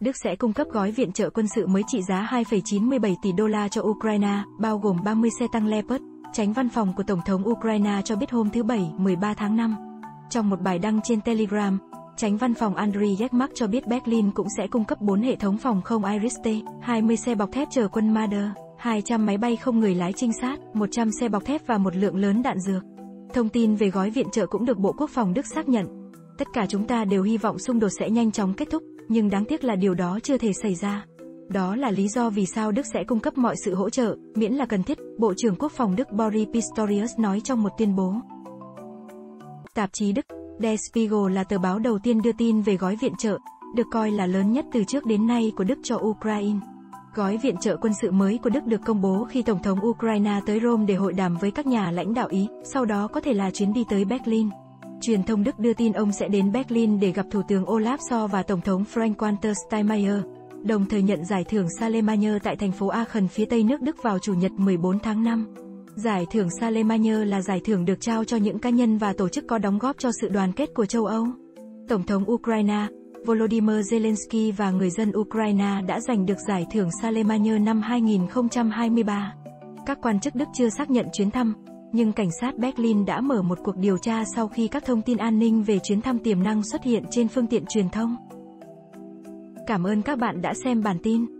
Đức sẽ cung cấp gói viện trợ quân sự mới trị giá 2,97 tỷ đô la cho Ukraine, bao gồm 30 xe tăng Leopard. Tránh văn phòng của Tổng thống Ukraine cho biết hôm thứ Bảy, 13 tháng 5. Trong một bài đăng trên Telegram, Tránh văn phòng Andriy Yermak cho biết Berlin cũng sẽ cung cấp 4 hệ thống phòng không Iris-T, 20 xe bọc thép chở quân Marder, 200 máy bay không người lái trinh sát, 100 xe bọc thép và một lượng lớn đạn dược. Thông tin về gói viện trợ cũng được Bộ Quốc phòng Đức xác nhận. Tất cả chúng ta đều hy vọng xung đột sẽ nhanh chóng kết thúc, nhưng đáng tiếc là điều đó chưa thể xảy ra. Đó là lý do vì sao Đức sẽ cung cấp mọi sự hỗ trợ, miễn là cần thiết, Bộ trưởng Quốc phòng Đức Boris Pistorius nói trong một tuyên bố. Tạp chí Đức Der Spiegel là tờ báo đầu tiên đưa tin về gói viện trợ, được coi là lớn nhất từ trước đến nay của Đức cho Ukraine. Gói viện trợ quân sự mới của Đức được công bố khi Tổng thống Ukraine tới Rome để hội đàm với các nhà lãnh đạo Ý, sau đó có thể là chuyến đi tới Berlin. Truyền thông Đức đưa tin ông sẽ đến Berlin để gặp Thủ tướng Olaf Scholz và Tổng thống Frank-Walter Steinmeier, đồng thời nhận giải thưởng Salemanier tại thành phố Aachen phía tây nước Đức vào Chủ nhật 14 tháng 5. Giải thưởng Salemanier là giải thưởng được trao cho những cá nhân và tổ chức có đóng góp cho sự đoàn kết của châu Âu. Tổng thống Ukraine, Volodymyr Zelensky và người dân Ukraine đã giành được giải thưởng Salemanier năm 2023. Các quan chức Đức chưa xác nhận chuyến thăm, nhưng cảnh sát Berlin đã mở một cuộc điều tra sau khi các thông tin an ninh về chuyến thăm tiềm năng xuất hiện trên phương tiện truyền thông. Cảm ơn các bạn đã xem bản tin.